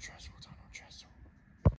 trust, chest, what's on our chest?